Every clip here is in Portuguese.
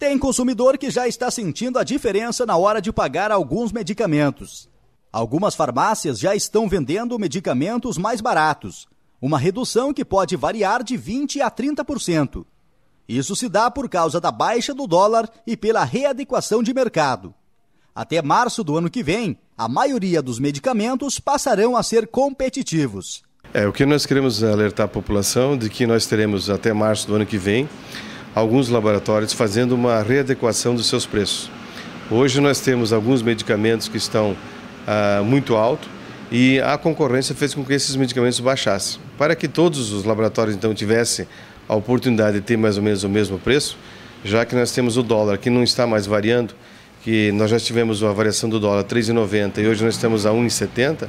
Tem consumidor que já está sentindo a diferença na hora de pagar alguns medicamentos. Algumas farmácias já estão vendendo medicamentos mais baratos, uma redução que pode variar de 20% a 30%. Isso se dá por causa da baixa do dólar e pela readequação de mercado. Até março do ano que vem, a maioria dos medicamentos passarão a ser competitivos. É, o que nós queremos alertar a população de que nós teremos até março do ano que vem alguns laboratórios fazendo uma readequação dos seus preços. Hoje nós temos alguns medicamentos que estão ah, muito alto e a concorrência fez com que esses medicamentos baixassem. Para que todos os laboratórios então tivessem a oportunidade de ter mais ou menos o mesmo preço, já que nós temos o dólar que não está mais variando, que nós já tivemos a variação do dólar 3,90 e hoje nós estamos a 1,70,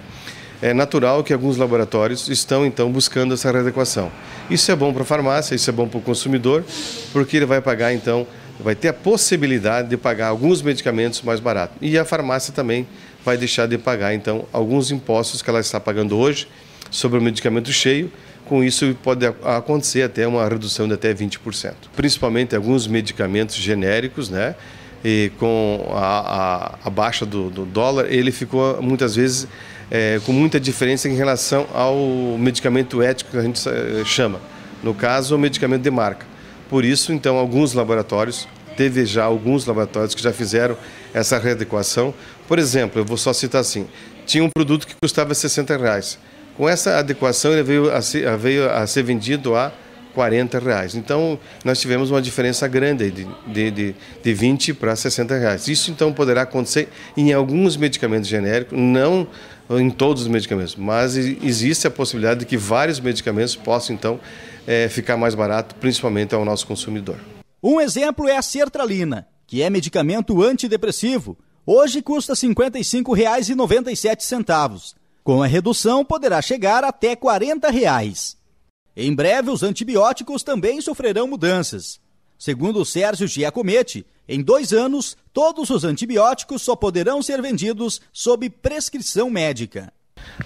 é natural que alguns laboratórios estão então buscando essa readequação. Isso é bom para a farmácia, isso é bom para o consumidor, porque ele vai pagar então, vai ter a possibilidade de pagar alguns medicamentos mais baratos. E a farmácia também vai deixar de pagar então alguns impostos que ela está pagando hoje sobre o medicamento cheio. Com isso pode acontecer até uma redução de até 20%. Principalmente alguns medicamentos genéricos, né? E com a, a, a baixa do, do dólar, ele ficou muitas vezes é, com muita diferença em relação ao medicamento ético que a gente eh, chama. No caso, o medicamento de marca. Por isso, então, alguns laboratórios, teve já alguns laboratórios que já fizeram essa readequação. Por exemplo, eu vou só citar assim: tinha um produto que custava 60 reais. Com essa adequação, ele veio a ser, veio a ser vendido a 40 reais. Então, nós tivemos uma diferença grande de, de, de, de 20 para 60 reais. Isso, então, poderá acontecer em alguns medicamentos genéricos, não em todos os medicamentos, mas existe a possibilidade de que vários medicamentos possam, então, é, ficar mais barato, principalmente ao nosso consumidor. Um exemplo é a sertralina, que é medicamento antidepressivo. Hoje custa R$ 55,97. Com a redução, poderá chegar até 40 reais. Em breve, os antibióticos também sofrerão mudanças. Segundo o Sérgio Giacometti, em dois anos, todos os antibióticos só poderão ser vendidos sob prescrição médica.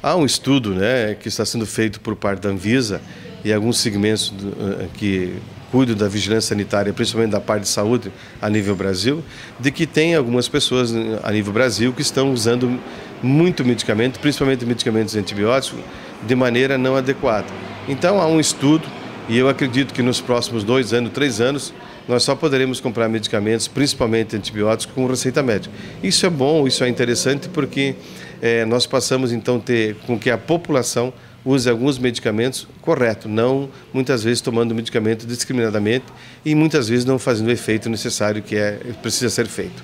Há um estudo né, que está sendo feito por parte da Anvisa e alguns segmentos do, uh, que cuidam da vigilância sanitária, principalmente da parte de saúde a nível Brasil, de que tem algumas pessoas a nível Brasil que estão usando muito medicamento, principalmente medicamentos antibióticos, de maneira não adequada. Então há um estudo e eu acredito que nos próximos dois anos, três anos, nós só poderemos comprar medicamentos, principalmente antibióticos, com receita médica. Isso é bom, isso é interessante, porque é, nós passamos então a ter com que a população use alguns medicamentos correto, não muitas vezes tomando medicamento discriminadamente e muitas vezes não fazendo o efeito necessário que é precisa ser feito.